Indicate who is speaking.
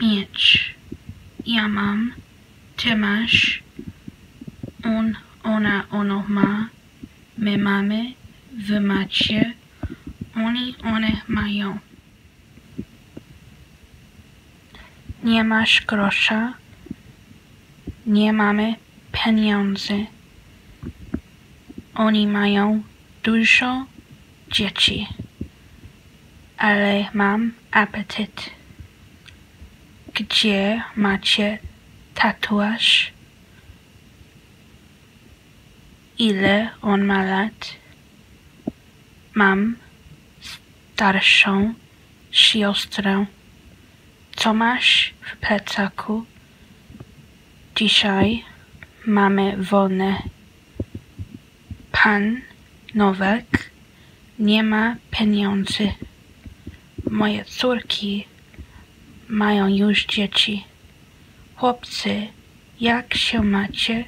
Speaker 1: rzecz. Ja mam, ty masz, on, ona, ono ma, my mamy, wy macie, oni, one mają. Nie masz grosza, nie mamy pieniędzy. Oni mają dużo dzieci, ale mam apetyt. Gdzie macie tatuaż? Ile on ma lat? Mam starszą siostrę. Co masz w plecaku? Dzisiaj mamy wolne. Pan Nowak nie ma pieniędzy. Moje córki mają już dzieci. Chłopcy, jak się macie?